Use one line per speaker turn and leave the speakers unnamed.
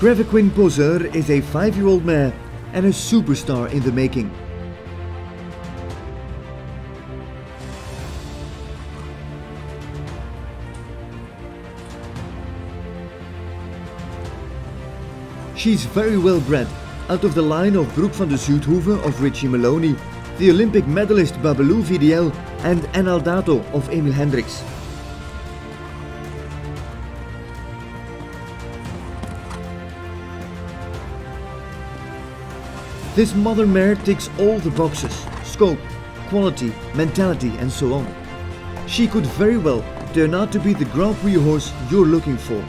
Creevy Quinn Poseur is a five-year-old mare and a superstar in the making. She's very well bred, out of the line of Brooke van de Zuidhoeve of Richie Moloney, the Olympic medalist Bubalu VDL and Enaldato of Emile Hendrix. This mother mare ticks all the boxes, scope, quality, mentality and so on. She could very well turn out to be the Grand Prix horse you're looking for.